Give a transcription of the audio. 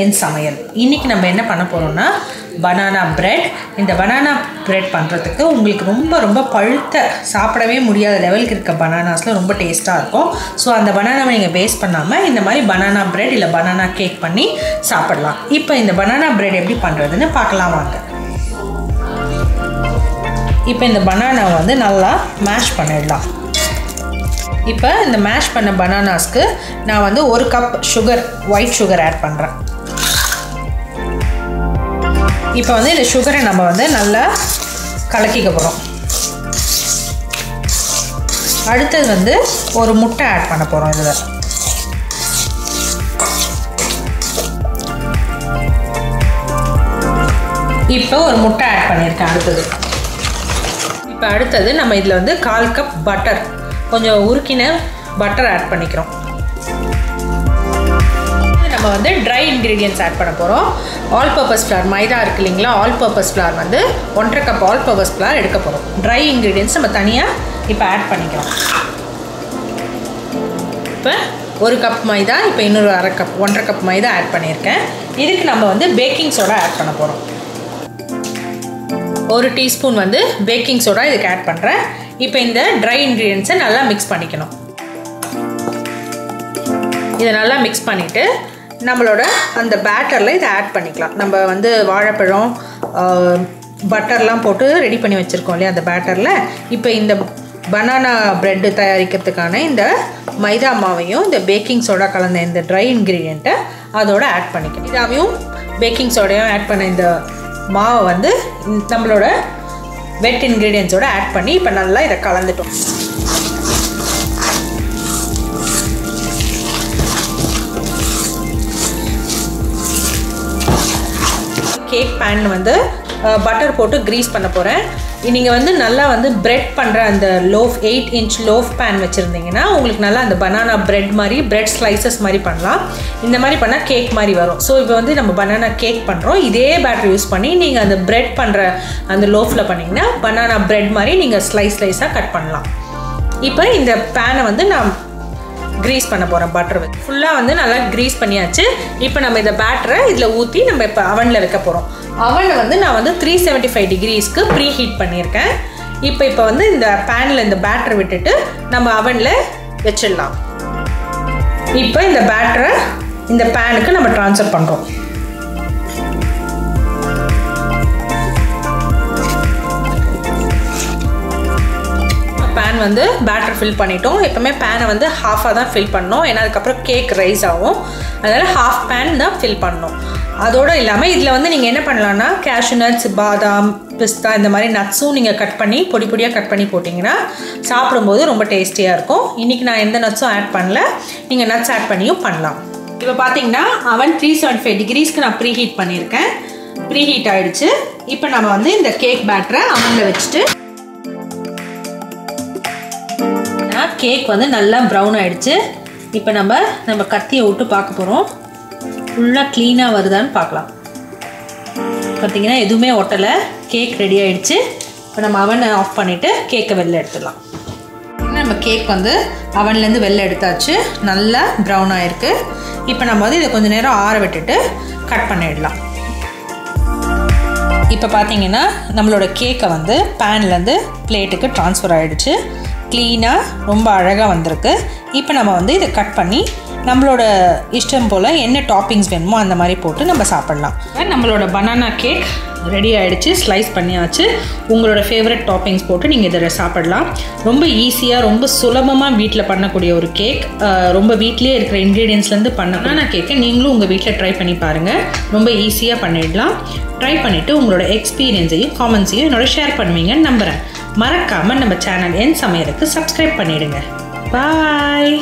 என் சமையல். இன்றைக்கி நம்ம என்ன பண்ண போகிறோம்னா பனானா பிரெட் இந்த பனானா பிரெட் பண்ணுறதுக்கு உங்களுக்கு ரொம்ப ரொம்ப பழுத்த சாப்பிடவே முடியாத லெவலுக்கு இருக்க பனானாஸில் ரொம்ப டேஸ்ட்டாக இருக்கும். ஸோ அந்த பனானாவை நீங்கள் வேஸ்ட் பண்ணாமல் இந்த மாதிரி பனானா பிரெட் இல்லை பனானா கேக் பண்ணி சாப்பிடலாம். இப்போ இந்த பனானா பிரெட் எப்படி பண்ணுறதுன்னு பார்க்கலாம் வாங்க. இப்போ இந்த பனானாவை வந்து நல்லா மேஷ் பண்ணிடலாம். இப்போ இந்த மேஷ் பண்ண பனானாஸ்க்கு நான் வந்து ஒரு cup sugar white sugar add பண்ணுறேன் இப்போ வந்து இந்த சுகரை நம்ம வந்து நல்லா கலக்கிக்க போகிறோம் அடுத்தது வந்து ஒரு முட்டை ஆட் பண்ண போகிறோம் இதில். இப்போ ஒரு முட்டை ஆட் பண்ணியிருக்கேன் அடுத்தது. இப்போ அடுத்தது நம்ம இதில் வந்து கால் கப் பட்டர் கொஞ்சம் உருக்கின பட்டர் ஆட் பண்ணிக்கிறோம். நம்ம வந்து ட்ரை இன்க்ரீடியன்ஸ் ஆட் பண்ண போகிறோம் ஆல் பர்பஸ் ஃப்ளார் மைதா இருக்கு இல்லைங்களா? ஆல் பர்பஸ் ஃப்ளார் வந்து ஒன்றரை கப் ஆல் பர்பஸ் ஃப்ளார் எடுக்க போகிறோம் ட்ரை இன்க்ரீடியன்ஸ் நம்ம தனியாக இப்போ ஆட் பண்ணிக்கிறோம். இப்போ ஒரு கப் மைதா இப்போ இன்னொரு அரை கப் ஒன்றரை கப் மைதா ஆட் பண்ணியிருக்கேன். இதுக்கு நம்ம வந்து பேக்கிங் சோடா ஆட் பண்ண போகிறோம் ஒரு டீஸ்பூன் வந்து பேக்கிங் சோடா இதுக்கு ஆட் பண்ணுறேன் இப்போ இந்த ட்ரை இன்க்ரீடியன்ஸை நல்லா மிக்ஸ் பண்ணிக்கணும். இதை நல்லா மிக்ஸ் பண்ணிவிட்டு நம்மளோட அந்த பேட்டரில் இதை ஆட் பண்ணிக்கலாம். நம்ம வந்து வாழைப்பழம் பட்டர்லாம் போட்டு ரெடி பண்ணி வச்சுருக்கோம் இல்லையா அந்த பேட்டரில் இப்போ இந்த பனானா ப்ரெட்டு தயாரிக்கிறதுக்கான இந்த மைதா மாவையும் இந்த பேக்கிங் சோடா கலந்த இந்த ட்ரை இன்க்ரீடியண்ட்டை அதோட ஆட் பண்ணிக்கணும் இதாவையும் பேக்கிங் சோடையும் ஆட் பண்ண இந்த மாவை வந்து நம்மளோட வெட் இன்க்ரீடியன்ஸோட ஆட் பண்ணி இப்போ நல்லா இதை கலந்துட்டோம். கேக் பேன் வந்து பட்டர் போட்டு க்ரீஸ் பண்ண போகிறேன் நீங்கள் வந்து நல்லா வந்து பிரெட் பண்ணுற அந்த loaf eight inch loaf pan வச்சுருந்தீங்கன்னா உங்களுக்கு நல்லா அந்த பனானா பிரெட் மாதிரி பிரெட் ஸ்லைசஸ் மாதிரி பண்ணலாம். இந்த மாதிரி பண்ணால் கேக் மாதிரி வரும். ஸோ இப்போ வந்து நம்ம பனானா கேக் பண்ணுறோம் இதே பேட்டர் யூஸ் பண்ணி நீங்கள் அந்த பிரெட் பண்ணுற அந்த லோஃபில் பண்ணிங்கன்னா பனானா பிரெட் மாதிரி நீங்கள் ஸ்லைஸ் ஸ்லைஸாக கட் பண்ணலாம். இப்போ இந்த பேனை வந்து நான் க்ரீஸ் பண்ண போகிறோம் பட்டர் வச்சு ஃபுல்லாக வந்து நல்லா க்ரீஸ் பண்ணியாச்சு. இப்போ நம்ம இந்த பேட்டரை இதில் ஊற்றி நம்ம இப்போ அவனில் வைக்க போகிறோம் அவனை வந்து நான் வந்து த்ரீ செவன்ட்டி ஃபைவ் டிகிரிஸ்க்கு ப்ரீ ஹீட் பண்ணியிருக்கேன். இப்போ இப்போ வந்து இந்த பேனில் இந்த பேட்டரை விட்டுட்டு நம்ம அவனில் வச்சிடலாம். இப்போ இந்த பேட்டரை இந்த பேனுக்கு நம்ம ட்ரான்ஸ்ஃபர் பண்ணுறோம் பேன் வந்து பேட்டர் ஃபில் பண்ணிட்டோம். எப்போவுமே பேனை வந்து ஹாஃபாக தான் ஃபில் பண்ணோம். ஏன்னா அதுக்கப்புறம் கேக் ரைஸ் ஆகும். அதனால் ஹாஃப் பேன் தான் ஃபில் பண்ணோம். அதோடு இல்லாமல் இதில் வந்து நீங்கள் என்ன பண்ணலான்னா கேஷ்யூ நட்ஸ் பாதாம் பிஸ்தா இந்த மாதிரி நட்ஸும் நீங்கள் கட் பண்ணி பொடி பொடியாக கட் பண்ணி போட்டிங்கன்னா சாப்பிடும்போது ரொம்ப டேஸ்டியாக இருக்கும். இன்றைக்கி நான் எந்த நட்ஸும் ஆட் பண்ணல. நீங்கள் நட்ஸ் ஆட் பண்ணியும் பண்ணலாம். இப்போ பார்த்தீங்கன்னா அவன் த்ரீ செவன்ட்டி ஃபைவ் டிகிரிஸ்க்கு நான் ப்ரீ ஹீட் பண்ணியிருக்கேன். ப்ரீ ஹீட் ஆகிடுச்சு இப்போ நம்ம வந்து இந்த கேக் பேட்டரை அவனில் வச்சுட்டு கேக் வந்து நல்லா ப்ரௌன் ஆகிடுச்சு இப்போ நம்ம நம்ம கத்தியை விட்டு பார்க்க போகிறோம் ஃபுல்லாக க்ளீனாக வருதான்னு பார்க்கலாம். பார்த்திங்கன்னா எதுவுமே ஒட்டலை. கேக் ரெடி ஆகிடுச்சு இப்போ நம்ம அவனை ஆஃப் பண்ணிவிட்டு கேக்கை வெளில எடுத்துடலாம். நம்ம கேக் வந்து அவன்லேருந்து வெளில எடுத்தாச்சு. நல்லா ப்ரௌன் ஆகிருக்கு இப்போ நம்ம வந்து இதை கொஞ்சம் நேரம் ஆற விட்டுட்டு கட் பண்ணிடலாம். இப்போ பார்த்தீங்கன்னா நம்மளோட கேக்கை வந்து பேன்லேருந்து பிளேட்டுக்கு ட்ரான்ஸ்ஃபர் ஆகிடுச்சு க்ளீனாக ரொம்ப அழகாக வந்திருக்கு. இப்போ நம்ம வந்து இதை கட் பண்ணி நம்மளோட இஷ்டம் போல் என்ன டாப்பிங்ஸ் வேணுமோ அந்த மாதிரி போட்டு நம்ம சாப்பிட்லாம். நம்மளோட பனானா கேக் ரெடி ஆகிடுச்சு ஸ்லைஸ் பண்ணியாச்சு. உங்களோட ஃபேவரட் டாப்பிங்ஸ் போட்டு நீங்கள் இதில் சாப்பிடலாம். ரொம்ப ஈஸியாக ரொம்ப சுலபமாக வீட்டில் பண்ணக்கூடிய ஒரு கேக் ரொம்ப வீட்டிலே இருக்கிற இன்க்ரீடியன்ஸ்லேருந்து பண்ண பனானா கேக்கை நீங்களும் உங்கள் வீட்டில் ட்ரை பண்ணி பாருங்கள் ரொம்ப ஈஸியாக பண்ணிடலாம். ட்ரை பண்ணிவிட்டு உங்களோட எக்ஸ்பீரியன்ஸையும் காமெண்ட்ஸையும் என்னோட ஷேர் பண்ணுவீங்கன்னு நம்புகிறேன் மறக்காமல் நம்ம சேனல் என் சமையலுக்கு சப்ஸ்கிரைப் பண்ணிவிடுங்க பாய்